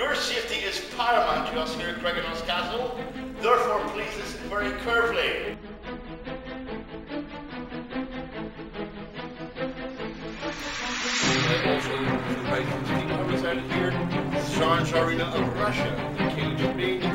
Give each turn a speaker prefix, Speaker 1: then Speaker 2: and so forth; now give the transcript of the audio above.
Speaker 1: Your safety is paramount to us here at Craig y Nos Castle. Therefore, please listen very carefully.
Speaker 2: Also invite you to the represented here, Tsar Tsarina of Russia, the King of Spain,